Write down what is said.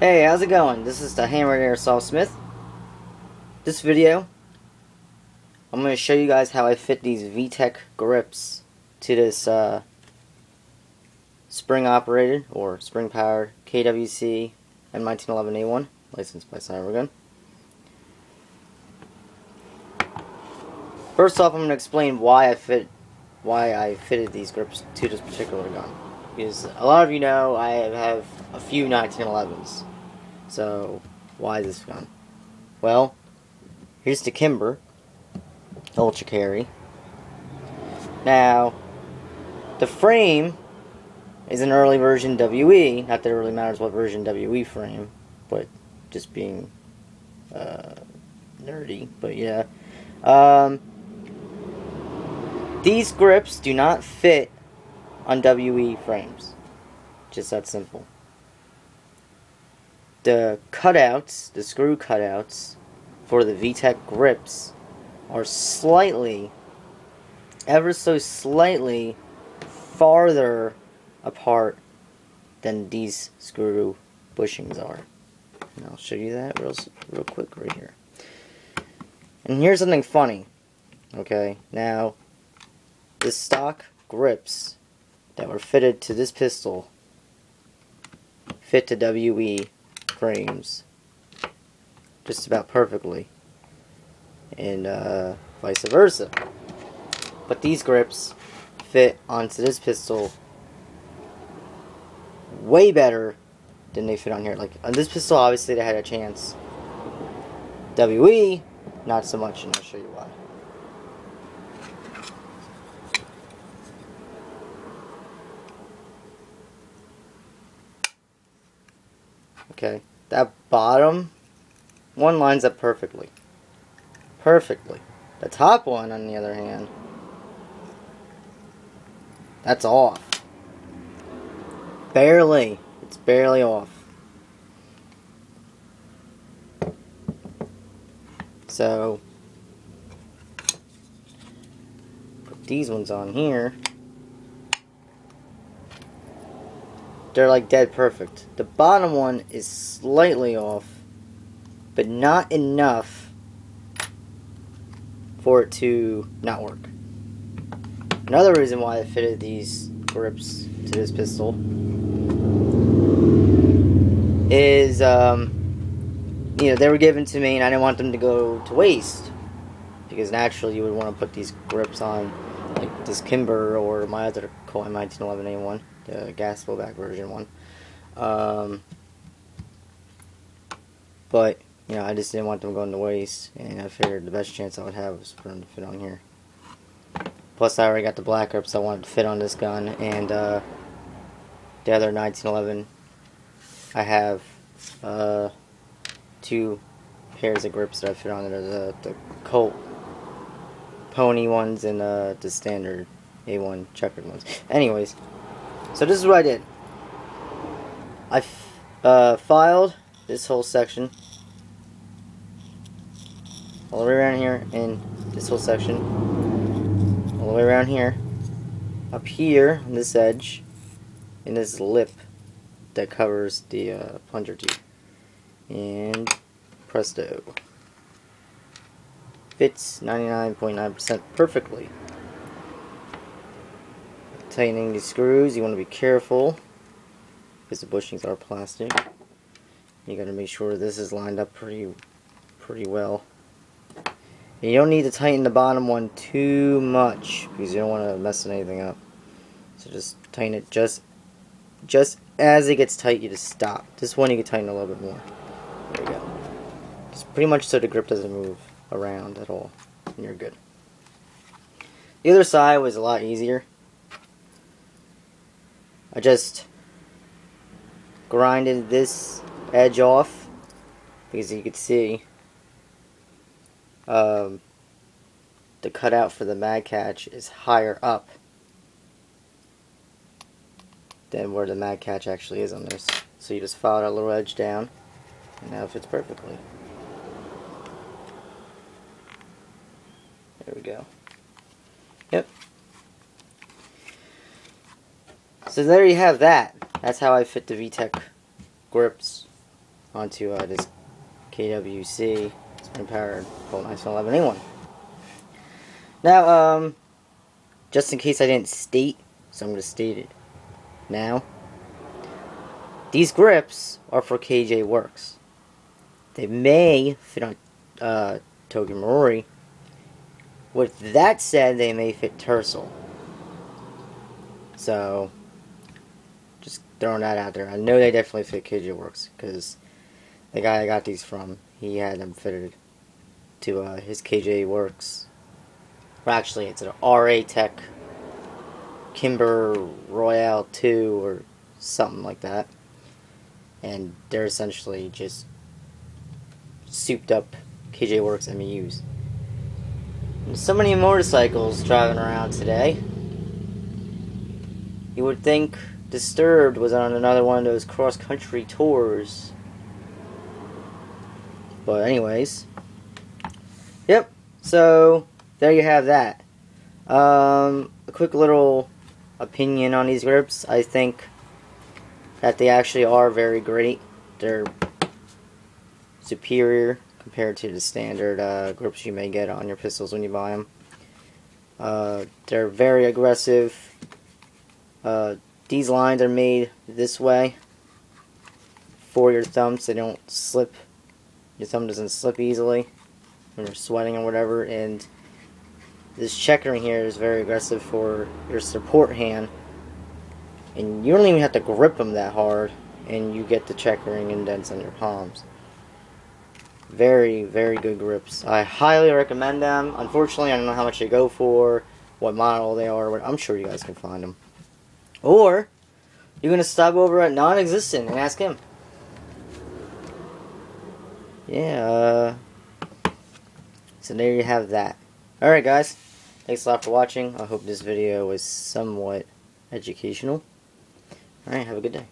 Hey, how's it going? This is the Hammered Airsoft Smith. This video, I'm going to show you guys how I fit these VTech grips to this uh, spring operated or spring powered KWC M1911A1 licensed by Cybergun. First off, I'm going to explain why I fit why I fitted these grips to this particular gun. Because a lot of you know I have a few 1911s. So, why this gun? Well, here's the Kimber Ultra Carry. Now, the frame is an early version WE. Not that it really matters what version WE frame, but just being uh, nerdy. But yeah. Um, these grips do not fit on WE frames. Just that simple. The cutouts, the screw cutouts for the VTech grips are slightly, ever so slightly farther apart than these screw bushings are. And I'll show you that real, real quick right here. And here's something funny. Okay, now the stock grips that were fitted to this pistol fit to WE frames just about perfectly. And uh, vice versa. But these grips fit onto this pistol way better than they fit on here. Like on this pistol obviously they had a chance. WE not so much and I'll show you why Okay, that bottom one lines up perfectly. Perfectly. The top one, on the other hand, that's off. Barely. It's barely off. So, put these ones on here. They're like dead perfect. The bottom one is slightly off, but not enough for it to not work. Another reason why I fitted these grips to this pistol is, um, you know, they were given to me and I didn't want them to go to waste. Because naturally you would want to put these grips on, like this Kimber or my other Colt M1911A1 the gas blowback version one. Um, but, you know, I just didn't want them going to waste, and I figured the best chance I would have was for them to fit on here. Plus, I already got the black grips I wanted to fit on this gun, and uh, the other 1911, I have uh, two pairs of grips that I fit on it, the, the Colt pony ones and uh, the standard A1 checkered ones. Anyways, so this is what I did. I uh, filed this whole section all the way around here and this whole section all the way around here up here on this edge in this lip that covers the uh, plunger tube and presto fits 99.9% perfectly tightening these screws, you want to be careful because the bushings are plastic. You got to make sure this is lined up pretty, pretty well. And you don't need to tighten the bottom one too much because you don't want to mess anything up. So just tighten it just, just as it gets tight, you just stop. This one you can tighten a little bit more. There you go. Just pretty much so the grip doesn't move around at all, and you're good. The other side was a lot easier. I just grinded this edge off because you could see um, the cutout for the mag catch is higher up than where the mag catch actually is on this. So you just file that little edge down and now it fits perfectly. There we go. Yep. So there you have that. That's how I fit the VTech grips onto uh, this KWC spring powered Colt 911A1. Now, um, just in case I didn't state, so I'm going to state it now. These grips are for KJ Works. They may fit on uh, Tokyo Marui. With that said, they may fit Tercel. So, just throwing that out there. I know they definitely fit KJ Works because the guy I got these from, he had them fitted to uh, his KJ Works. Well, actually, it's an RA Tech Kimber Royale 2 or something like that. And they're essentially just souped up KJ Works MEUs. So many motorcycles driving around today. You would think Disturbed was on another one of those cross-country tours. But anyways. Yep. So, there you have that. Um, a quick little opinion on these grips. I think that they actually are very great. They're superior compared to the standard uh, grips you may get on your pistols when you buy them. Uh, they're very aggressive. Uh, these lines are made this way for your thumbs. They don't slip. Your thumb doesn't slip easily when you're sweating or whatever. And this checkering here is very aggressive for your support hand. And you don't even have to grip them that hard. And you get the checkering indents on your palms. Very, very good grips. I highly recommend them. Unfortunately, I don't know how much they go for, what model they are. But I'm sure you guys can find them. Or, you're going to stop over at Non-Existent and ask him. Yeah, uh, so there you have that. Alright guys, thanks a lot for watching. I hope this video was somewhat educational. Alright, have a good day.